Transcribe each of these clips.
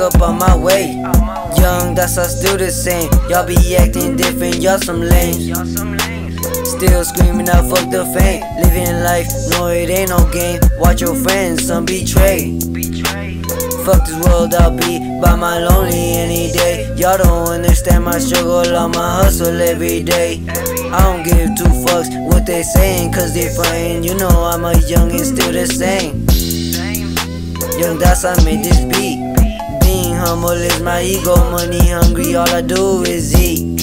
up on my way. Young Dasa still the same. Y'all be acting different, y'all some lames. Still screaming out, fuck the fame. Living life, no, it ain't no game. Watch your friends, some betray. Fuck this world, I'll be by my lonely any day. Y'all don't understand my struggle, on my hustle every day. I don't give two fucks what they saying, cause they frontin'. You know I'm a young and still the same. Young Dasa made this beat. Humble is my ego, money hungry, all I do is eat.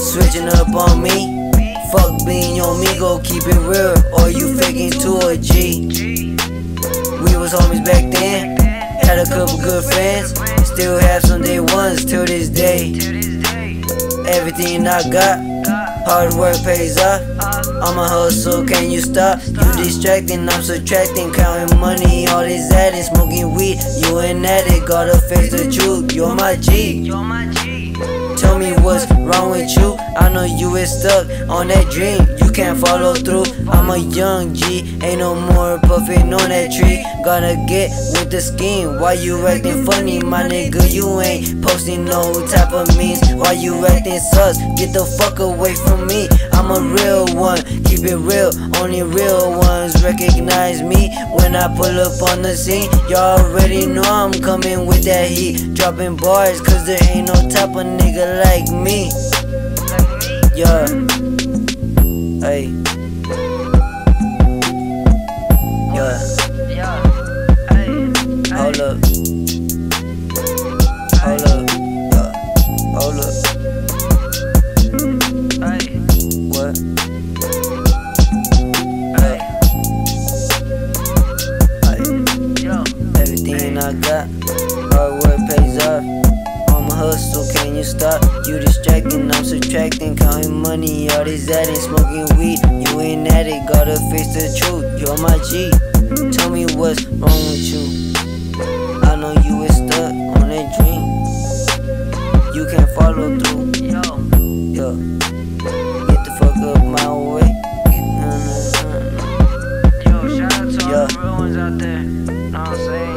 Switching up on me. Fuck being your amigo, keep it real, or you faking to a G. We was homies back then, had a couple good friends, still have some day ones till this day. Everything I got, hard work pays off. I'm a hustle, can you stop? You distracting, I'm subtracting, counting money, all this adding, smoking weed. You an addict, gotta face the truth. You're my G. Tell me what's wrong with you. I know you is stuck on that dream. You can't follow through. I'm a young G, ain't no more puffing on that tree. Gotta get with the scheme. Why you acting funny, my nigga? You ain't posting no type of memes. Why you acting sus? Get the fuck away from me. I'm a real one, keep it real. Only real ones recognize me when I pull up on the scene. Y'all already know I'm coming with that heat. Dropping bars, cause there ain't no type of nigga like me. Yeah. Hey. Everything I got, hard work pays off. I'm a hustle, can you stop? You distracting, I'm subtracting, counting money, all this adding, smoking weed. You ain't at it, gotta face the truth. You're my G. Tell me what's wrong with you. real ones out there, know what I'm saying?